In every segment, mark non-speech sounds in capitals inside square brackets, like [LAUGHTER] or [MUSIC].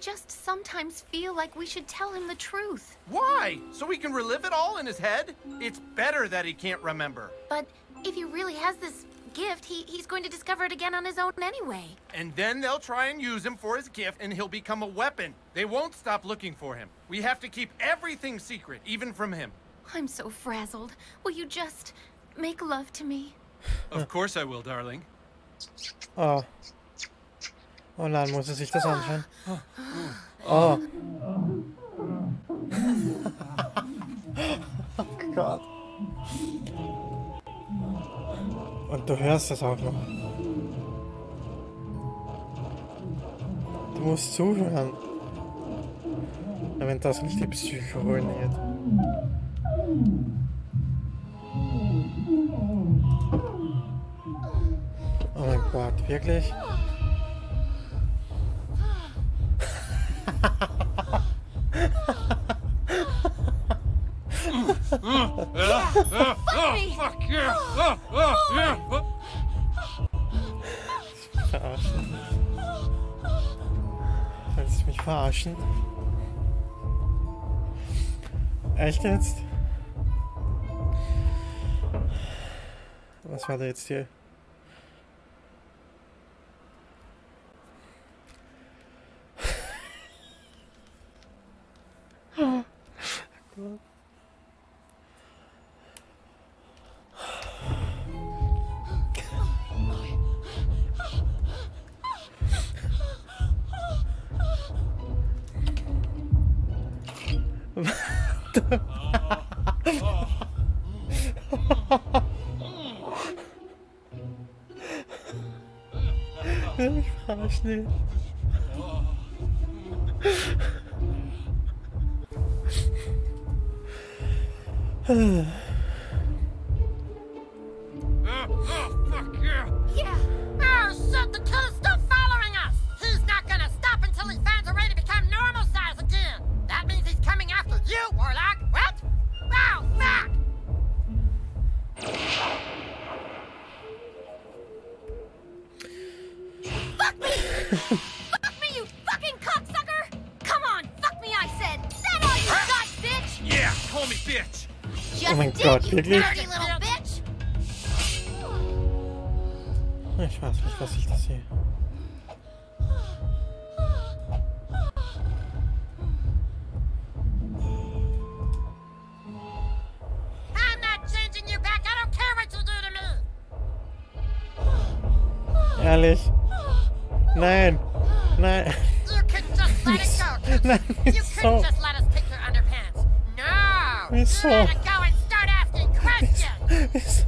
just sometimes feel like we should tell him the truth. Why? So we can relive it all in his head? It's better that he can't remember. But if he really has this gift, he, he's going to discover it again on his own anyway. And then they'll try and use him for his gift, and he'll become a weapon. They won't stop looking for him. We have to keep everything secret, even from him. I'm so frazzled. Will you just make love to me? Of course I will, darling. Oh. Oh nein, muss er sich das anschauen? Oh. [LAUGHS] oh Gott. Und du hörst es auch noch. Du musst zuhören. Wenn das nicht die Psycho ruiniert. Oh mein Gott, wirklich? Verarschen. Willst du mich verarschen? Echt jetzt? Was war da jetzt hier? Will mich verarschen? Oh, fuck yeah! Yeah. Oh, shit, the killer's still following us! He's not gonna stop until he finds a way to become normal size again! That means he's coming after you, Warlock! What? Oh, fuck! Fuck me! fuck me, you fucking cocksucker! Come on, fuck me, I said! You bitch! Yeah, call me bitch! Just oh mein did, Gott, you wirklich? dirty little bitch! Ich weiß nicht, was ich da sehe. I'm not changing you back! I don't care what you do to me! Ehrlich? Nein! Nein! You couldn't just let it go! [LAUGHS] could you? Nein, wieso? couldn't asking questions!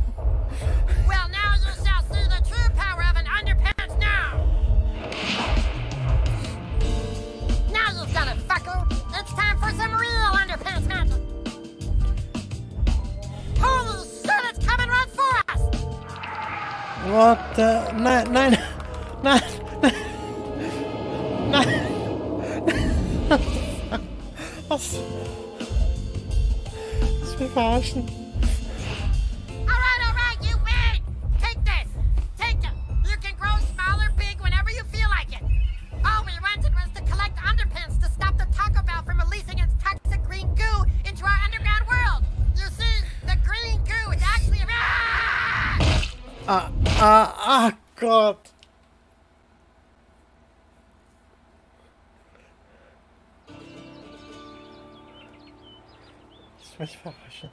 Well, now you shall see the true power of an underpants gnome! Now you've done it, fucker! It's time for some real underpants magic! Holy shit, it's coming right for us! What the... Nein, nein! Nein! Nein! Nein! Was? Lass verarschen. Ah! Ah, ah, Gott! Lass mich.